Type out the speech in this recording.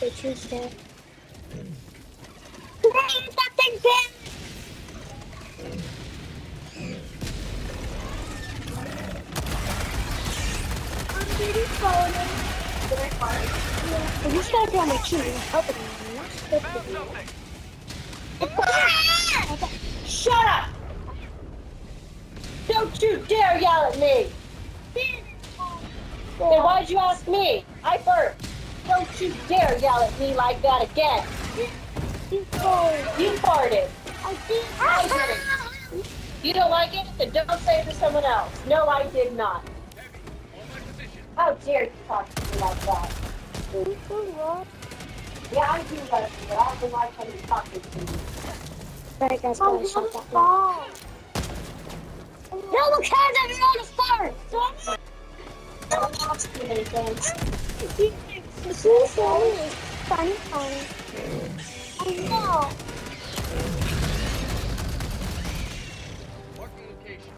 They choose that. I just gotta be my team and help it. Shut up! Don't you dare yell at me! Then why'd you ask me? I first. Don't you dare yell at me like that again. You farted. I did. I didn't. You don't like it? Then don't say it to someone else. No, I did not. How dare you talk to me like that? Yeah, I do love you, but I don't like how you talking to me. Alright guys, gotta shut that down. No one cares if you're on start! I don't talk too many things. This is so funny, funny. I know. Marking location.